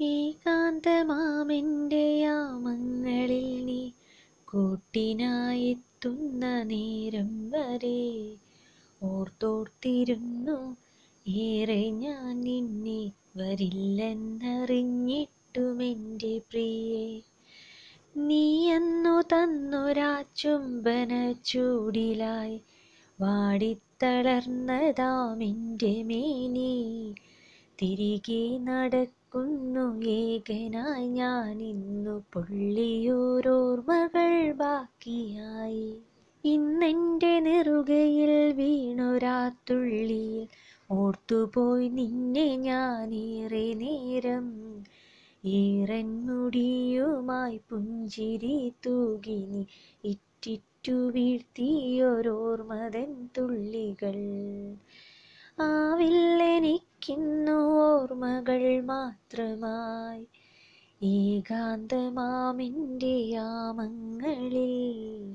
ഏകാന്തമാമെന്റെ യാമങ്ങളിൽ നീ കൂട്ടിനായെത്തുന്ന നേരം വരെ ഓർത്തോർത്തിരുന്നു ഏറെ ഞാൻ നിന്നെ വരില്ലെന്നറിഞ്ഞിട്ടുമെന്റെ പ്രിയേ. നീ അന്നു തന്നൊരാ ചുംബന ചൂടിലായി വാടിത്തളർന്നതാമെന്റെ മേനി. തിരികെ നടക്കുന്നു ഏകനായി ഞാൻ ഇന്നു പൊള്ളിയോരോർമ്മകൾ ബാക്കിയായി. ഇന്നെന്റെ നെറുകയിൽ വീണൊരാത്തുള്ളിയിൽ ഓർത്തുപോയി നിന്നെ ഞാനേറെ നേരം ഈറൻ മുടിയുമായി പുഞ്ചിരി തൂകി ഇറ്റിറ്റു വീഴ്ത്തിയൊരോർമ്മതൻ തുള്ളികൾ. ആവില്ലെനിക്കിന്നു ഓർമ്മകൾ മാത്രമായി. ഏകാന്തമാമിന്റെ യാമങ്ങളിൽ